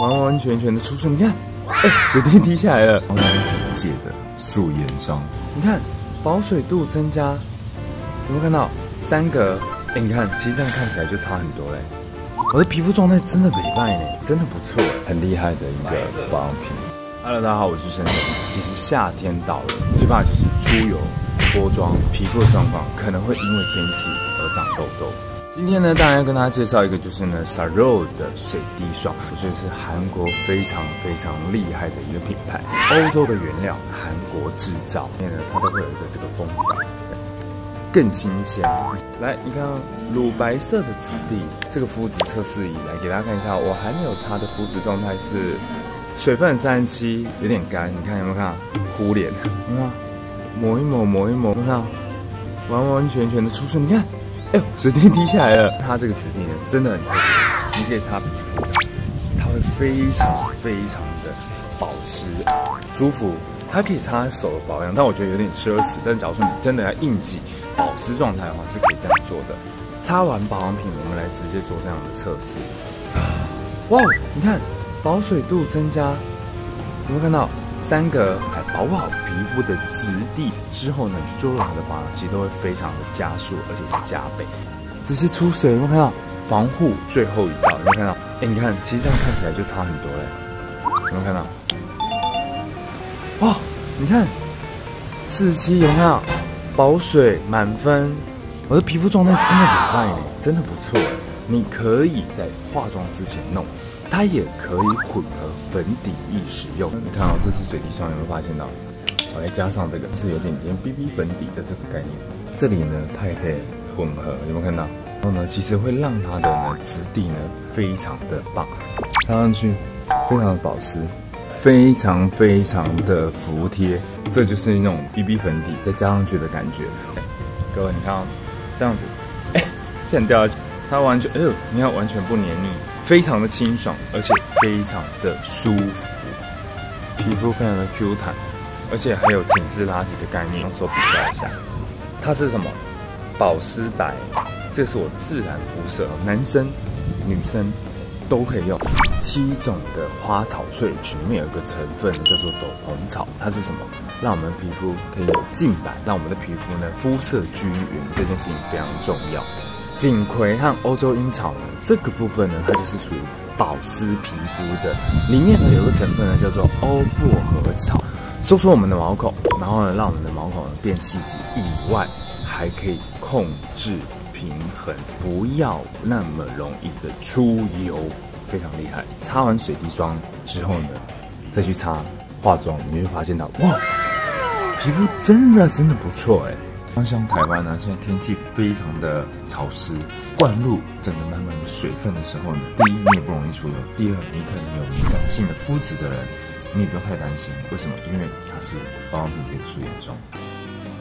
完完全全的出水。你看，哎，水滴滴下来了。然后很解的素颜妆，你看保水度增加，有没有看到三格？哎，你看，其实这样看起来就差很多嘞。我的皮肤状态真的美败呢，真的不错，很厉害的一个保养品。Hello，大家好，我是深深。其实夏天到了，最怕就是出油、脱妆，皮肤的状况可能会因为天气而长痘痘。今天呢，当然要跟大家介绍一个，就是呢 Saro 的水滴霜，我觉得是韩国非常非常厉害的一个品牌，欧洲的原料，韩国制造，面呢它都会有一个这个封条，更新鲜。来，你看乳白色的质地，这个肤质测试仪来给大家看一下，我还没有擦的肤质状态是水分三十七，有点干，你看有没有看糊脸？你看抹一抹，抹一抹，你看完完全全的出水，你看。哎，水滴滴下来了。它这个质地，真的很特别，你可以擦皮肤，它会非常非常的保湿、舒服。它可以擦手的保养，但我觉得有点奢侈。但假如说你真的要应急保湿状态的话，是可以这样做的。擦完保养品，我们来直接做这样的测试。哇，你看保水度增加，有没有看到？三个来保护好皮肤的质地之后呢，去做任何的保养，其实都会非常的加速，而且是加倍。直接出水，有没有看到？防护最后一道，有没有看到？哎，你看，其实这样看起来就差很多嘞。有没有看到？哇，你看，四七，有没有？保水满分。我的皮肤状态真的很快呢，真的不错。你可以在化妆之前弄。它也可以混合粉底液使用。你看哦，这是水滴霜，有没有发现到？我来加上这个，是有点点 BB 粉底的这个概念。这里呢，它也可以混合，有没有看到？然后呢，其实会让它的呢质地呢非常的棒，擦上去非常的保湿，非常非常的服帖。这就是那种 BB 粉底再加上去的感觉。各位，你看哦，这样子，哎，这样掉下去，它完全，哎呦，你看完全不黏腻。非常的清爽，而且非常的舒服，皮肤非常的 Q 弹，而且还有紧致拉提的概念。用手比较一下，它是什么？保湿白，这是我自然肤色，男生、女生都可以用。七种的花草萃取，里面有一个成分叫做斗篷草，它是什么？让我们皮肤可以有净白，让我们的皮肤呢肤色均匀，这件事情非常重要。锦葵和欧洲樱草呢，这个部分呢，它就是属于保湿皮肤的。里面呢有个成分呢叫做欧薄荷草，收缩我们的毛孔，然后呢让我们的毛孔呢变细致，以外还可以控制平衡，不要那么容易的出油，非常厉害。擦完水滴霜之后呢，再去擦化妆，你会发现到哇，皮肤真的真的不错哎。像台湾呢，现在天气非常的潮湿，灌入整个满满的水分的时候呢，第一你也不容易出油，第二你可能有敏感性的肤质的人，你也不用太担心。为什么？因为它是保养品的素颜霜。